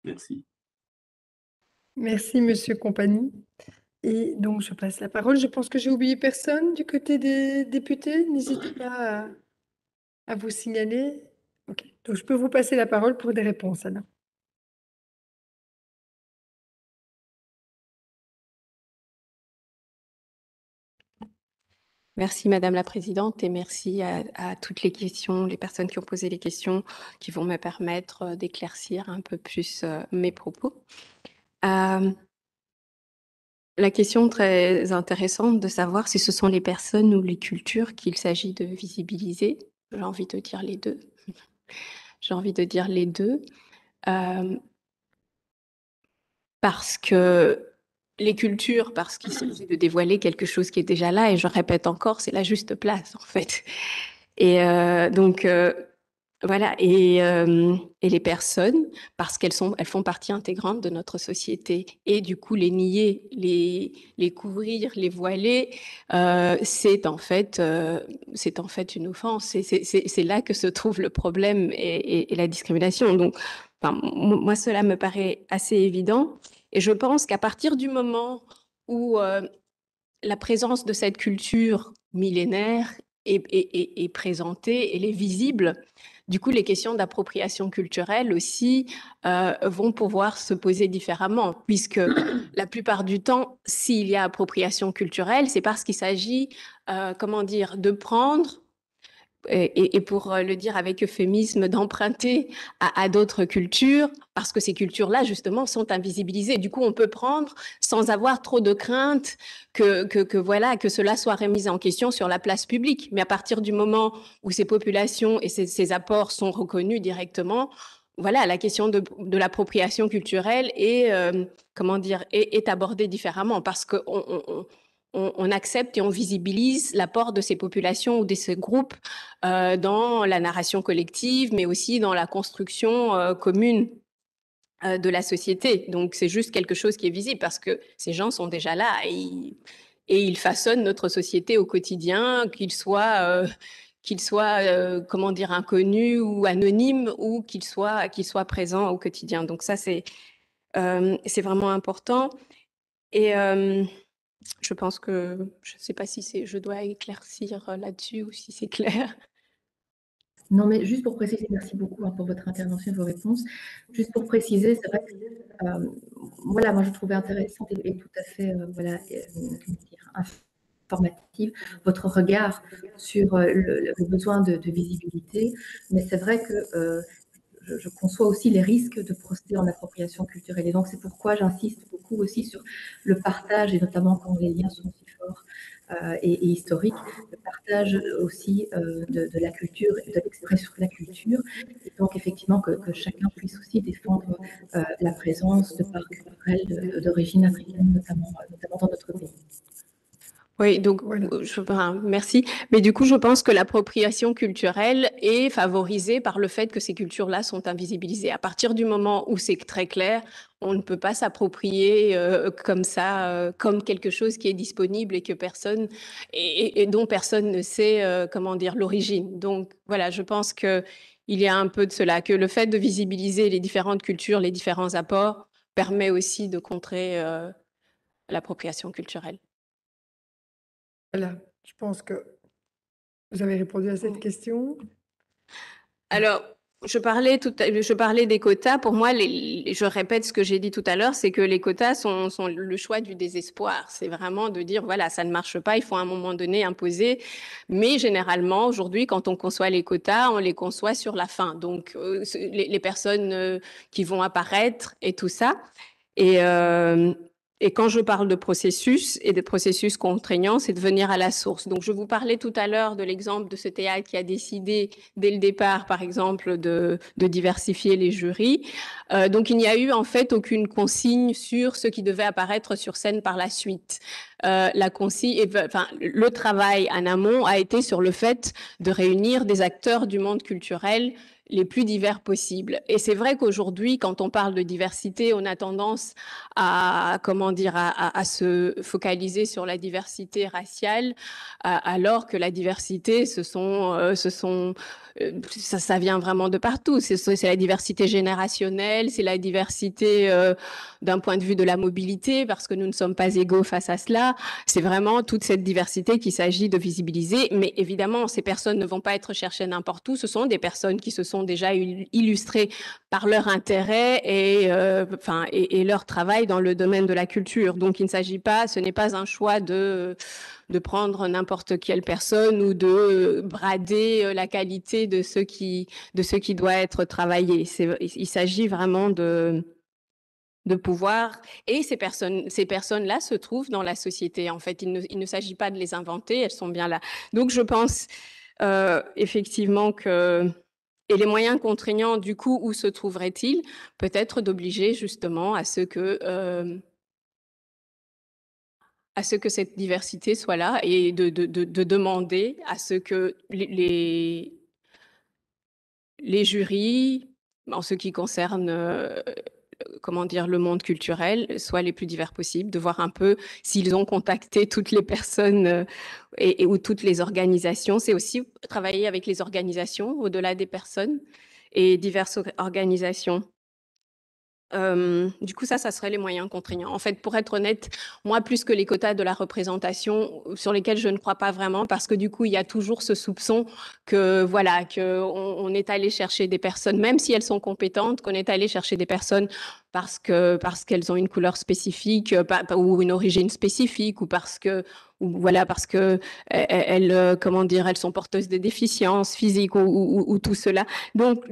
Merci. Merci, Monsieur Compagnie. Et donc, je passe la parole. Je pense que j'ai oublié personne du côté des députés. N'hésitez pas à, vous signaler. Donc, je peux vous passer la parole pour des réponses, Anna. Merci Madame la Présidente et merci à, toutes les questions, les personnes qui ont posé les questions, qui vont me permettre euh, d'éclaircir un peu plus euh, mes propos. Euh, la question très intéressante de savoir si ce sont les personnes ou les cultures qu'il s'agit de visibiliser. J'ai envie de dire les deux. J'ai envie de dire les deux. parce que les cultures parce qu'il s'agit de dévoiler quelque chose qui est déjà là, et je répète encore, c'est la juste place en fait. Et euh, donc euh, voilà, et, euh, et, les personnes parce qu'elles sont, elles font partie intégrante de notre société, et du coup les nier, les, les couvrir, les voiler, c'est en fait, c'est en fait une offense. C'est là que se trouve le problème et, la discrimination. Donc, moi cela me paraît assez évident. Et je pense qu'à partir du moment où euh, la présence de cette culture millénaire est, présentée, elle est visible, du coup, les questions d'appropriation culturelle aussi euh, vont pouvoir se poser différemment, puisque la plupart du temps, s'il y a appropriation culturelle, c'est parce qu'il s'agit, euh, comment dire, de prendre et, pour euh, le dire avec euphémisme, d'emprunter à, d'autres cultures, parce que ces cultures-là, justement, sont invisibilisées. Du coup, on peut prendre sans avoir trop de crainte que, voilà, que cela soit remis en question sur la place publique. Mais à partir du moment où ces populations et ces, apports sont reconnus directement, voilà, la question de, l'appropriation culturelle est, euh, comment dire, est, abordée différemment parce qu'on on, on, accepte et on visibilise l'apport de ces populations ou de ces groupes euh, dans la narration collective, mais aussi dans la construction euh, commune euh, de la société. Donc c'est juste quelque chose qui est visible parce que ces gens sont déjà là et, ils façonnent notre société au quotidien, qu'ils soient comment dire, inconnus ou anonymes, ou qu'ils soient, qu'ils présents au quotidien. Donc ça, c'est c'est vraiment important. Et je pense que je ne sais pas si je dois éclaircir euh, là-dessus ou si c'est clair. Non, mais juste pour préciser, merci beaucoup hein, pour votre intervention et vos réponses. Juste pour préciser, c'est vrai que euh, voilà, moi je trouvais intéressant et, tout à fait euh, voilà, informative votre regard sur le, besoin de, visibilité. Mais c'est vrai que je, conçois aussi les risques de procéder en appropriation culturelle. Et donc, c'est pourquoi j'insiste beaucoup aussi sur le partage, et notamment quand les liens sont si forts euh, et, historiques, le partage aussi euh, de, la culture et de l'expression de la culture. Et donc, effectivement, que, chacun puisse aussi défendre euh, la présence de parts culturelles d'origine africaine, notamment, notamment dans notre pays. Oui, donc euh, je, merci. Mais du coup, je pense que l'appropriation culturelle est favorisée par le fait que ces cultures-là sont invisibilisées. À partir du moment où c'est très clair, on ne peut pas s'approprier euh, comme ça, euh, comme quelque chose qui est disponible et que personne et, dont personne ne sait comment dire l'origine. Donc voilà, je pense que il y a un peu de cela, que le fait de visibiliser les différentes cultures, les différents apports, permet aussi de contrer l'appropriation culturelle. Voilà, je pense que vous avez répondu à cette question. Alors, je parlais, tout je parlais des quotas. Pour moi, les, je répète ce que j'ai dit tout à l'heure, c'est que les quotas sont, sont, le choix du désespoir. C'est vraiment de dire, voilà, ça ne marche pas, il faut à un moment donné imposer. Mais généralement, aujourd'hui, quand on conçoit les quotas, on les conçoit sur la fin. Donc, euh, les, les, personnes euh, qui vont apparaître et tout ça. Et, euh, et quand je parle de processus et de processus contraignants, c'est de venir à la source. Donc, je vous parlais tout à l'heure de l'exemple de ce théâtre qui a décidé dès le départ, par exemple, de, diversifier les jurys. Euh, donc, il n'y a eu en fait aucune consigne sur ce qui devait apparaître sur scène par la suite. Euh, la consigne, enfin, le travail en amont a été sur le fait de réunir des acteurs du monde culturel les plus divers possibles. Et c'est vrai qu'aujourd'hui, quand on parle de diversité, on a tendance à, comment dire, à, se focaliser sur la diversité raciale, alors que la diversité, ce sont, euh, ce sont ça, vient vraiment de partout. C'est la diversité générationnelle, c'est la diversité euh, d'un point de vue de la mobilité, parce que nous ne sommes pas égaux face à cela. C'est vraiment toute cette diversité qu'il s'agit de visibiliser. Mais évidemment, ces personnes ne vont pas être cherchées n'importe où. Ce sont des personnes qui se sont déjà illustrées par leur intérêt et, euh, et, et leur travail dans le domaine de la culture. Donc, il ne s'agit pas, ce n'est pas un choix de de prendre n'importe quelle personne ou de brader euh, la qualité de ce qui, de ce qui doit être travaillé. Il s'agit vraiment de, de pouvoir. Et ces personnes, ces personnes-là se trouvent dans la société. En fait, il ne, il ne s'agit pas de les inventer, elles sont bien là. Donc, je pense euh, effectivement que et les moyens contraignants, du coup, où se trouveraient-ils? Peut-être d'obliger justement à ce que euh, à ce que cette diversité soit là et de, de, de, demander à ce que les, les, jurys, en ce qui concerne euh, comment dire, le monde culturel, soient les plus divers possibles, de voir un peu s'ils ont contacté toutes les personnes euh, et, ou toutes les organisations. C'est aussi travailler avec les organisations au-delà des personnes et diverses organisations du coup, ça, ça serait les moyens contraignants. En fait, pour être honnête, moi, plus que les quotas de la représentation, sur lesquels je ne crois pas vraiment, parce que du coup, il y a toujours ce soupçon que, voilà, que on, est allé chercher des personnes, même si elles sont compétentes, qu'on est allé chercher des personnes parce que parce qu'elles ont une couleur spécifique ou une origine spécifique ou parce que voilà parce que e, e, elles, euh, comment dire elles sont porteuses de déficiences physiques ou, tout cela donc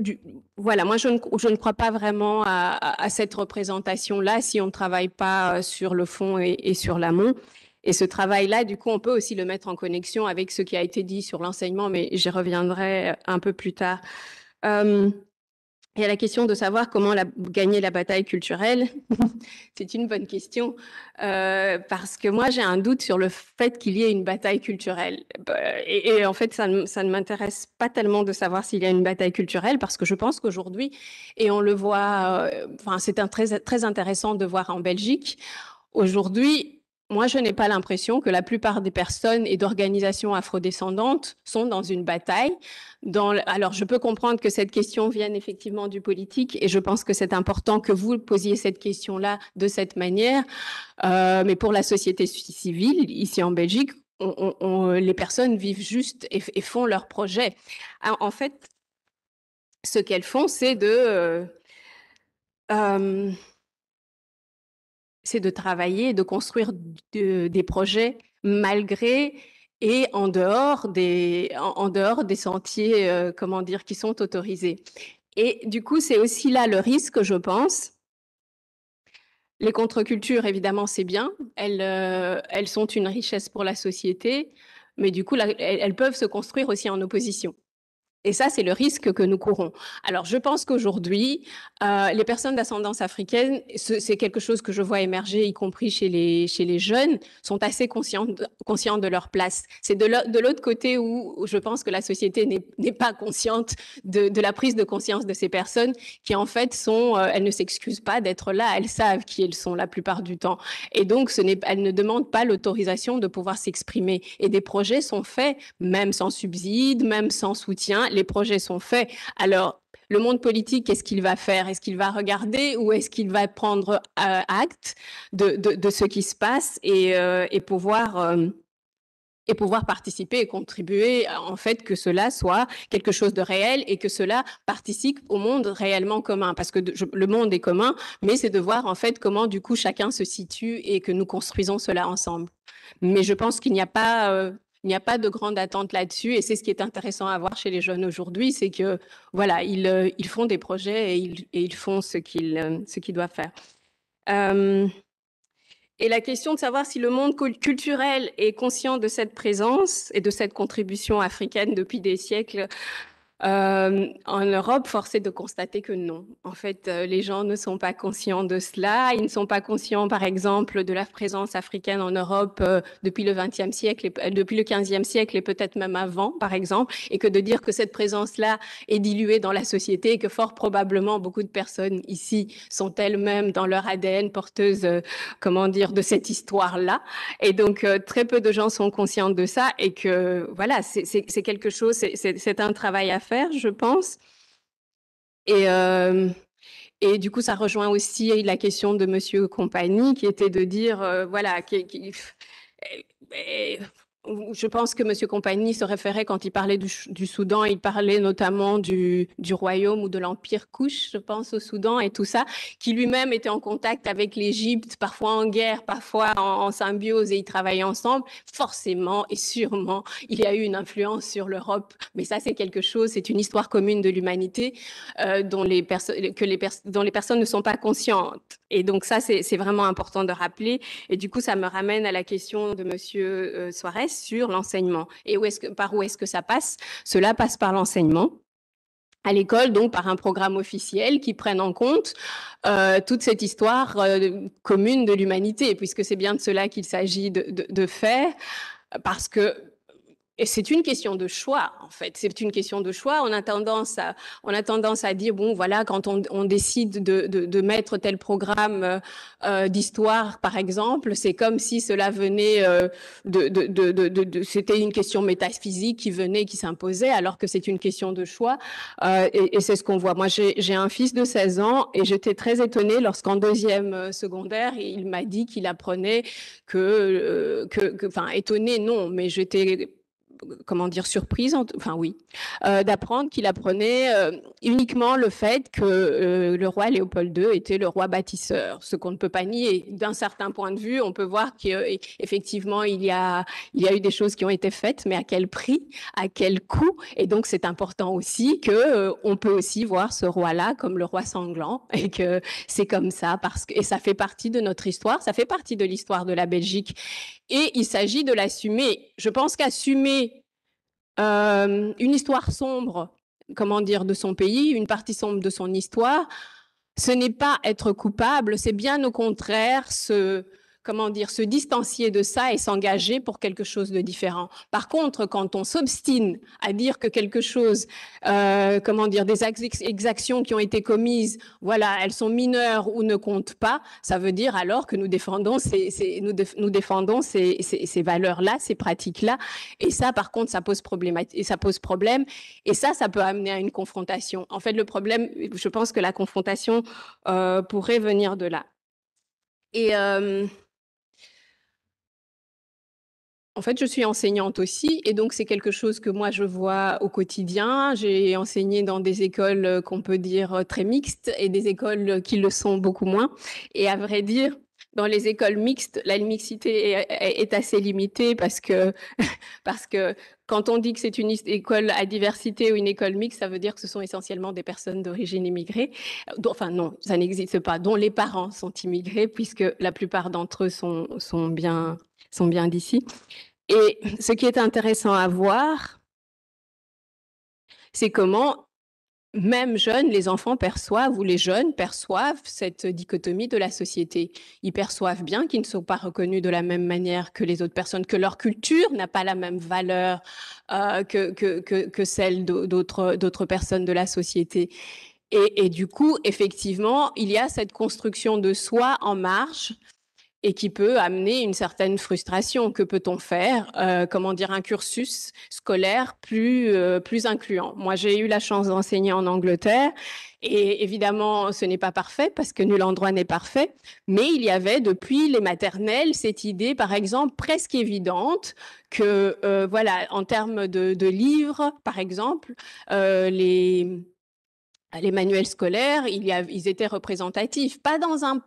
voilà moi je ne, je ne crois pas vraiment à, cette représentation là si on ne travaille pas euh, sur le fond et, sur l'amont et ce travail-là, du coup, on peut aussi le mettre en connexion avec ce qui a été dit sur l'enseignement, mais j'y reviendrai un peu plus tard. Euh, y a la question de savoir comment gagner la bataille culturelle. C'est une bonne question euh, parce que moi j'ai un doute sur le fait qu'il y ait une bataille culturelle. Bah, et, en fait, ça, ne m'intéresse pas tellement de savoir s'il y a une bataille culturelle parce que je pense qu'aujourd'hui, et on le voit, euh, enfin c'est très très intéressant de voir en Belgique. Aujourd'hui, moi, je n'ai pas l'impression que la plupart des personnes et d'organisations afrodescendantes sont dans une bataille. Alors, je peux comprendre que cette question vienne effectivement du politique et je pense que c'est important que vous posiez cette question-là de cette manière. Euh, mais pour la société civile, ici en Belgique, les personnes vivent juste et, font leurs projets. En fait, ce qu'elles font, c'est de... Euh, euh, c'est de travailler, de construire des projets malgré et en dehors des, sentiers, euh, comment dire, qui sont autorisés. Et du coup, c'est aussi là le risque, je pense. Les contre-cultures, évidemment, c'est bien. Elles, euh, elles sont une richesse pour la société, mais du coup, elles, peuvent se construire aussi en opposition. Et ça, c'est le risque que nous courons. Alors, je pense qu'aujourd'hui, euh, les personnes d'ascendance africaine, c'est quelque chose que je vois émerger, y compris chez les, jeunes, sont assez conscients de, leur place. C'est de l'autre côté où, je pense que la société n'est pas consciente de, la prise de conscience de ces personnes qui, en fait, sont, euh, elles ne s'excusent pas d'être là, elles savent qui elles sont la plupart du temps. Et donc, elles ne demandent pas l'autorisation de pouvoir s'exprimer. Et des projets sont faits, même sans subside, même sans soutien les projets sont faits. Alors, le monde politique, qu'est-ce qu'il va faire? Est-ce qu'il va regarder ou est-ce qu'il va prendre euh, acte de, ce qui se passe euh. Euh, et pouvoir participer et contribuer en fait que cela soit quelque chose de réel et que cela participe au monde réellement commun? Parce que le monde est commun mais c'est de voir en fait comment du coup chacun se situe et que nous construisons cela ensemble mais je pense qu'il n'y a pas il n'y a pas de grande attente là-dessus. Et c'est ce qui est intéressant à voir chez les jeunes aujourd'hui, c'est que voilà, ils, euh, font des projets et ils, font ce qu'ils euh, ce qu'ils doivent faire. Euh, et la question de savoir si le monde culturel est conscient de cette présence et de cette contribution africaine depuis des siècles euh, en Europe, force est de constater que non. En fait, euh, les gens ne sont pas conscients de cela. Ils ne sont pas conscients, par exemple, de la présence africaine en Europe euh, depuis le XXe siècle, depuis le XVe siècle et peut-être même avant, par exemple, et que de dire que cette présence-là est diluée dans la société et que fort probablement beaucoup de personnes ici sont elles-mêmes dans leur ADN porteuses, comment dire, de cette histoire-là. Et donc, très peu de gens sont conscients de ça et que, voilà, c'est quelque chose, c'est un travail à faire, je pense. Et, euh, et du coup, ça rejoint aussi la question de Monsieur Compagnie, qui était de dire, euh, voilà, qui, qui, je pense que M. Compagnie se référait, quand il parlait du, Soudan, il parlait notamment du, royaume ou de l'empire Couche, je pense, au Soudan et tout ça, qui lui-même était en contact avec l'Égypte, parfois en guerre, parfois en, symbiose, et ils travaillaient ensemble. Forcément et sûrement, il y a eu une influence sur l'Europe, mais ça, c'est quelque chose, c'est une histoire commune de l'humanité euh, dont, les que dont les personnes ne sont pas conscientes. Et donc ça, c'est vraiment important de rappeler. Et du coup, ça me ramène à la question de M. Euh, Suarez sur l'enseignement. Et où est-ce que, par où est-ce que ça passe? Cela passe par l'enseignement à l'école, donc par un programme officiel qui prenne en compte euh, toute cette histoire euh, commune de l'humanité, puisque c'est bien de cela qu'il s'agit de, de, faire, parce que et c'est une question de choix, en fait. C'est une question de choix. On a tendance à, on a tendance à dire, bon, voilà, quand on, on décide de, de, de, mettre tel programme euh, euh d'histoire, par exemple, c'est comme si cela venait euh, de, de, c'était une question métaphysique qui venait, qui s'imposait, alors que c'est une question de choix. Euh, et, et c'est ce qu'on voit. Moi, j'ai un fils de 16 ans et j'étais très étonnée lorsqu'en deuxième euh, secondaire, il m'a dit qu'il apprenait que, que, enfin, étonné, non, mais j'étais comment dire, surprise, enfin oui, euh, d'apprendre qu'il apprenait euh, uniquement le fait que euh, le roi Léopold II était le roi bâtisseur, ce qu'on ne peut pas nier. D'un certain point de vue, on peut voir qu'effectivement, il, y a, il y a eu des choses qui ont été faites, mais à quel prix, à quel coût? Et donc, c'est important aussi que on peut aussi voir ce roi-là comme le roi sanglant et que c'est comme ça, parce que, et ça fait partie de notre histoire, ça fait partie de l'histoire de la Belgique. Et il s'agit de l'assumer. Je pense qu'assumer euh, une histoire sombre, comment dire, de son pays, une partie sombre de son histoire, ce n'est pas être coupable, c'est bien au contraire se comment dire, se distancier de ça et s'engager pour quelque chose de différent. Par contre, quand on s'obstine à dire que quelque chose, euh, comment dire, des exactions qui ont été commises, voilà, elles sont mineures ou ne comptent pas, ça veut dire alors que nous défendons ces, nous, défendons ces, ces valeurs-là, ces pratiques-là. Et ça, par contre, ça pose problème. Et ça pose problème. Et ça, ça peut amener à une confrontation. En fait, le problème, je pense que la confrontation euh, pourrait venir de là. Et euh, en fait, je suis enseignante aussi, et donc c'est quelque chose que moi je vois au quotidien. J'ai enseigné dans des écoles euh, qu'on peut dire euh, très mixtes et des écoles qui le sont beaucoup moins. Et à vrai dire, dans les écoles mixtes, la mixité est, assez limitée parce que, parce que quand on dit que c'est une école à diversité ou une école mixte, ça veut dire que ce sont essentiellement des personnes d'origine immigrée. Enfin non, ça n'existe pas, dont les parents sont immigrés puisque la plupart d'entre eux sont, sont bien sont bien d'ici. Et ce qui est intéressant à voir, c'est comment même jeunes, les enfants perçoivent ou les jeunes perçoivent cette dichotomie de la société. Ils perçoivent bien qu'ils ne sont pas reconnus de la même manière que les autres personnes, que leur culture n'a pas la même valeur euh, que, que, celle d'autres personnes de la société. Et, et, du coup, effectivement, il y a cette construction de soi en marge et qui peut amener une certaine frustration. Que peut-on faire euh, Comment dire un cursus scolaire plus euh, plus incluant? Moi, j'ai eu la chance d'enseigner en Angleterre et évidemment, ce n'est pas parfait parce que nul endroit n'est parfait, mais il y avait depuis les maternelles cette idée, par exemple, presque évidente que euh, voilà, en termes de, livres, par exemple, les les manuels scolaires, ils étaient représentatifs, pas dans un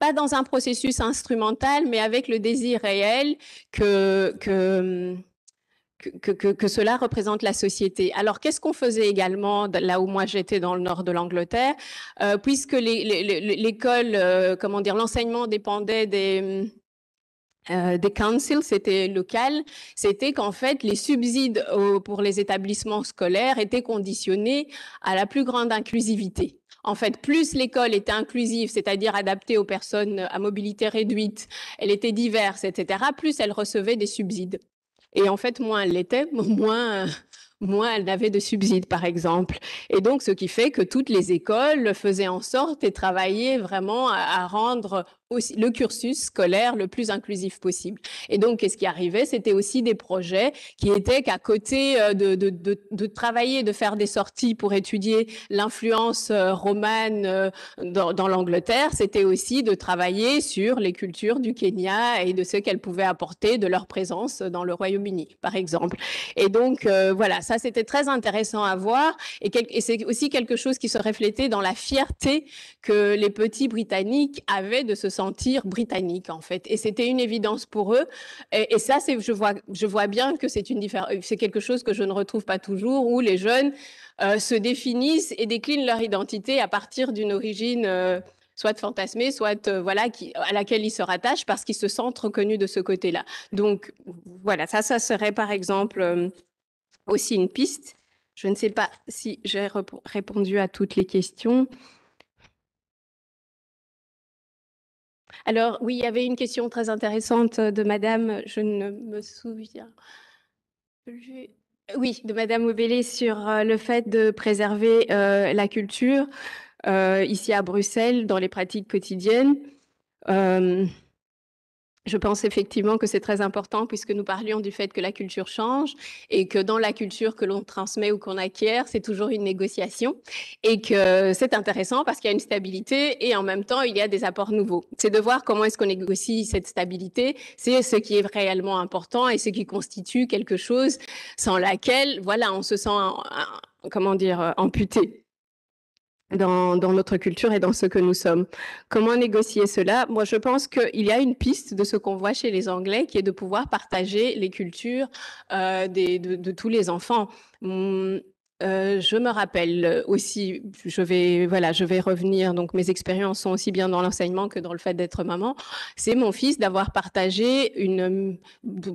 pas dans un processus instrumental, mais avec le désir réel que, que, que, que, cela représente la société. Alors, qu'est-ce qu'on faisait également là où moi j'étais dans le nord de l'Angleterre, euh, puisque l'école, euh, comment dire, l'enseignement dépendait des euh, des councils, c'était local, c'était qu'en fait les subsides pour les établissements scolaires étaient conditionnés à la plus grande inclusivité. En fait, plus l'école était inclusive, c'est-à-dire adaptée aux personnes à mobilité réduite, elle était diverse, etc., plus elle recevait des subsides. Et en fait, moins elle l'était, moins, moins elle n'avait de subsides, par exemple. Et donc, ce qui fait que toutes les écoles faisaient en sorte et travaillaient vraiment à rendre le cursus scolaire le plus inclusif possible. Et donc, qu'est-ce qui arrivait? C'était aussi des projets qui étaient qu'à côté euh, de, de, de, travailler, de faire des sorties pour étudier l'influence euh, romane euh, dans, dans l'Angleterre, c'était aussi de travailler sur les cultures du Kenya et de ce qu'elles pouvaient apporter de leur présence dans le Royaume-Uni, par exemple. Et donc, voilà, ça c'était très intéressant à voir. Et, et c'est aussi quelque chose qui se reflétait dans la fierté que les petits Britanniques avaient de se sentir britannique en fait. Et c'était une évidence pour eux. Et, ça, c'est, je vois, je vois bien que c'est une c'est quelque chose que je ne retrouve pas toujours où les jeunes euh, se définissent et déclinent leur identité à partir d'une origine. Euh, soit fantasmée, soit euh, voilà, qui, à laquelle ils se rattachent parce qu'ils se sentent reconnus de ce côté-là. Donc voilà, ça, ça serait par exemple aussi une piste. Je ne sais pas si j'ai répondu à toutes les questions. Alors oui, il y avait une question très intéressante de madame, je ne me souviens plus. Oui, de madame Obélé sur euh, le fait de préserver euh, la culture euh, ici à Bruxelles dans les pratiques quotidiennes. Je pense effectivement que c'est très important puisque nous parlions du fait que la culture change et que dans la culture que l'on transmet ou qu'on acquiert, c'est toujours une négociation et que c'est intéressant parce qu'il y a une stabilité et en même temps, il y a des apports nouveaux. C'est de voir comment est-ce qu'on négocie cette stabilité. C'est ce qui est réellement important et ce qui constitue quelque chose sans laquelle, voilà, on se sent, comment dire, amputé dans, dans, notre culture et dans ce que nous sommes. Comment négocier cela? Moi, je pense qu'il y a une piste de ce qu'on voit chez les Anglais, qui est de pouvoir partager les cultures euh, des, de, de, tous les enfants. Euh, je me rappelle aussi, je vais, voilà, je vais revenir. Donc, mes expériences sont aussi bien dans l'enseignement que dans le fait d'être maman. C'est mon fils d'avoir partagé une,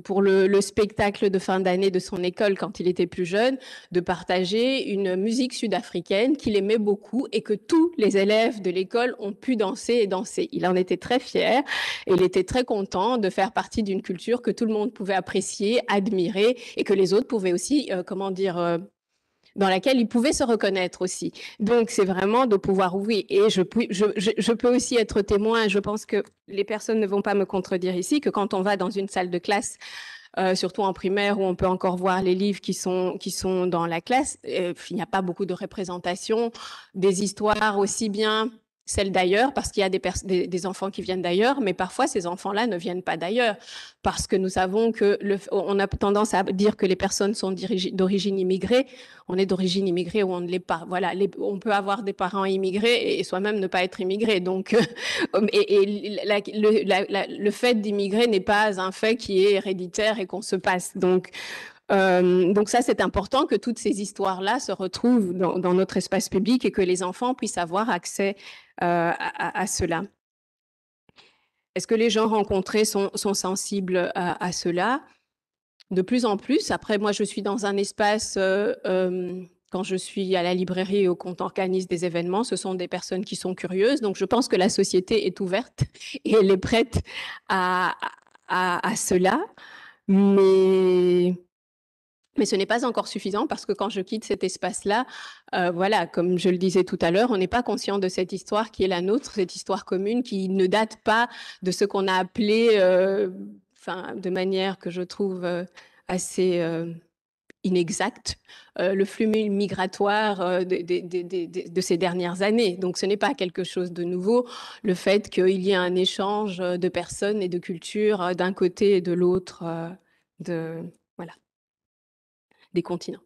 pour le, le spectacle de fin d'année de son école quand il était plus jeune, de partager une musique sud-africaine qu'il aimait beaucoup et que tous les élèves de l'école ont pu danser et danser. Il en était très fier et il était très content de faire partie d'une culture que tout le monde pouvait apprécier, admirer et que les autres pouvaient aussi, euh, comment dire, euh, dans laquelle ils pouvaient se reconnaître aussi. Donc, c'est vraiment de pouvoir ouvrir. Et je, je, je, peux aussi être témoin, je pense que les personnes ne vont pas me contredire ici, que quand on va dans une salle de classe, euh, surtout en primaire où on peut encore voir les livres qui sont, qui sont dans la classe, euh, il n'y a pas beaucoup de représentation des histoires aussi bien celles d'ailleurs, parce qu'il y a des, enfants qui viennent d'ailleurs, mais parfois ces enfants-là ne viennent pas d'ailleurs, parce que nous savons que on a tendance à dire que les personnes sont d'origine immigrée. On est d'origine immigrée ou on ne l'est pas. Voilà, on peut avoir des parents immigrés et soi-même ne pas être immigré. Donc, et, et le, le fait d'immigrer n'est pas un fait qui est héréditaire et qu'on se passe. Donc, euh, donc ça, c'est important que toutes ces histoires-là se retrouvent dans, notre espace public et que les enfants puissent avoir accès euh, à, cela. Est-ce que les gens rencontrés sont, sensibles à, cela? De plus en plus. Après, moi, je suis dans un espace, euh, quand je suis à la librairie ou qu'on organise des événements, ce sont des personnes qui sont curieuses. Donc, je pense que la société est ouverte et elle est prête à, à, à cela. Mais mais ce n'est pas encore suffisant parce que quand je quitte cet espace-là, euh, voilà, comme je le disais tout à l'heure, on n'est pas conscient de cette histoire qui est la nôtre, cette histoire commune qui ne date pas de ce qu'on a appelé, euh, de manière que je trouve euh, assez inexacte, le flux migratoire de, ces dernières années. Donc, ce n'est pas quelque chose de nouveau, le fait qu'il y ait un échange de personnes et de cultures d'un côté et de l'autre de continents.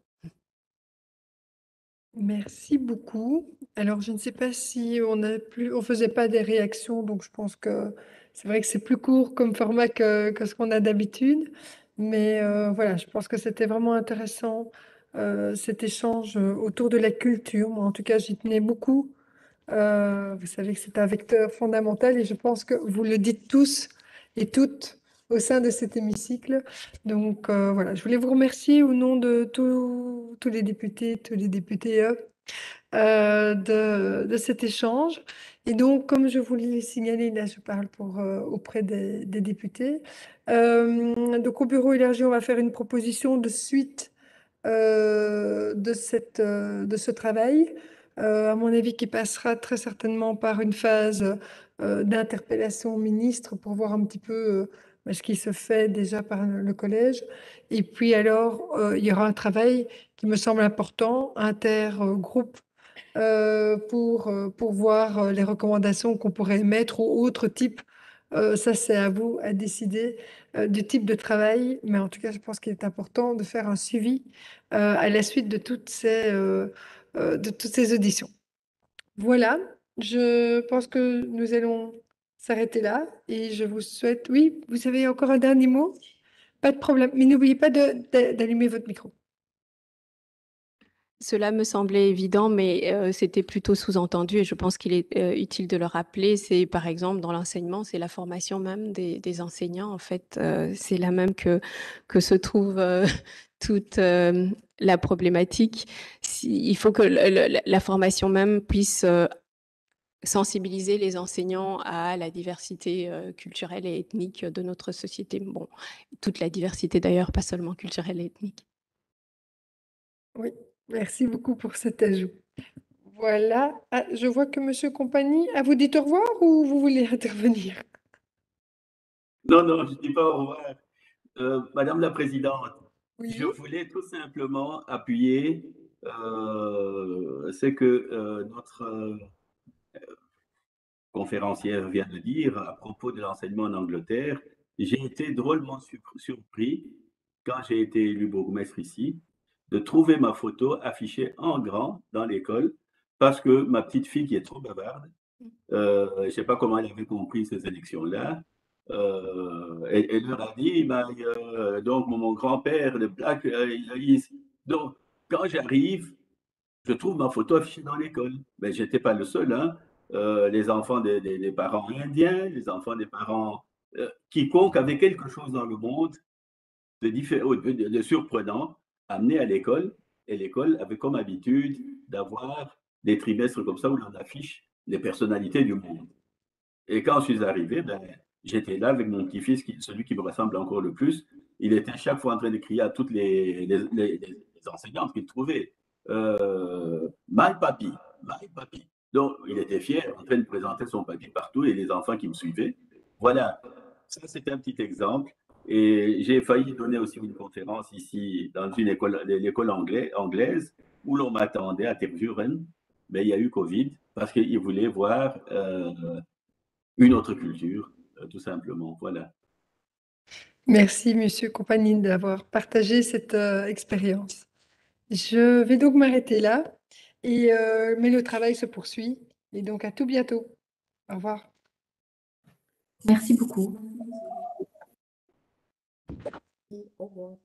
Merci beaucoup. Alors, je ne sais pas si on ne on faisait pas des réactions, donc je pense que c'est vrai que c'est plus court comme format que, ce qu'on a d'habitude. Mais euh, voilà, je pense que c'était vraiment intéressant euh, cet échange autour de la culture. Moi, en tout cas, j'y tenais beaucoup. Euh, vous savez que c'est un vecteur fondamental et je pense que vous le dites tous et toutes au sein de cet hémicycle. Donc euh, voilà, je voulais vous remercier au nom de tous les députés, tous les députés euh, de, de, cet échange. Et donc, comme je vous l'ai signalé, là je parle euh, auprès des, députés. Euh, donc au bureau élargi, on va faire une proposition de suite euh, de, cette, de ce travail. à mon avis, qui passera très certainement par une phase d'interpellation au ministre pour voir un petit peu ce qui se fait déjà par le collège. Et puis alors, euh, il y aura un travail qui me semble important, intergroupe, euh, pour, euh, pour voir les recommandations qu'on pourrait mettre ou autres types. ça, c'est à vous à décider du type de travail. Mais en tout cas, je pense qu'il est important de faire un suivi à la suite de toutes ces, de toutes ces auditions. Voilà, je pense que nous allons s'arrêter là et je vous souhaite. Oui, vous avez encore un dernier mot? Pas de problème, mais n'oubliez pas d'allumer votre micro. Cela me semblait évident, mais euh, c'était plutôt sous-entendu et je pense qu'il est euh, utile de le rappeler. C'est par exemple dans l'enseignement, c'est la formation même des, enseignants. En fait, euh, c'est là même que, que se trouve toute la problématique. Il faut que la formation même puisse sensibiliser les enseignants à la diversité euh, culturelle et ethnique de notre société. Bon, toute la diversité d'ailleurs, pas seulement culturelle et ethnique. Oui, merci beaucoup pour cet ajout. Voilà, ah, je vois que Monsieur Compagnie, à vous dites au revoir ou vous voulez intervenir? Non, non, je ne dis pas au revoir. Euh, Madame la Présidente, oui. je voulais tout simplement appuyer euh, c'est que euh, notre conférencière vient de dire à propos de l'enseignement en Angleterre, j'ai été drôlement surpris quand j'ai été élu bourgmestre ici de trouver ma photo affichée en grand dans l'école parce que ma petite fille qui est trop bavarde, euh, je ne sais pas comment elle avait compris ces élections-là, euh, elle, elle, leur a dit, bah, euh, donc mon grand-père, le black, il, donc quand j'arrive, je trouve ma photo affichée dans l'école. Mais je n'étais pas le seul, hein. Euh, les enfants des, parents indiens, les enfants des parents euh, quiconque avait quelque chose dans le monde de, de, de surprenant amené à l'école. Et l'école avait comme habitude d'avoir des trimestres comme ça où l'on affiche les personnalités du monde. Et quand je suis arrivé, ben, j'étais là avec mon petit-fils, celui qui me ressemble encore le plus. Il était chaque fois en train de crier à toutes les, les enseignantes qu'il trouvait euh, My papi, my papi. Donc, il était fier, en train de présenter son papier partout et les enfants qui me suivaient. Voilà, ça c'était un petit exemple. Et j'ai failli donner aussi une conférence ici dans une école, l'école anglaise, anglaise où l'on m'attendait à Tervuren, mais il y a eu Covid parce qu'ils voulaient voir euh, une autre culture, euh, tout simplement. Voilà. Merci, Monsieur Compagnie, d'avoir partagé cette euh, expérience. Je vais donc m'arrêter là. Et, euh, mais le travail se poursuit. Et donc, à tout bientôt. Au revoir. Merci beaucoup. Au revoir.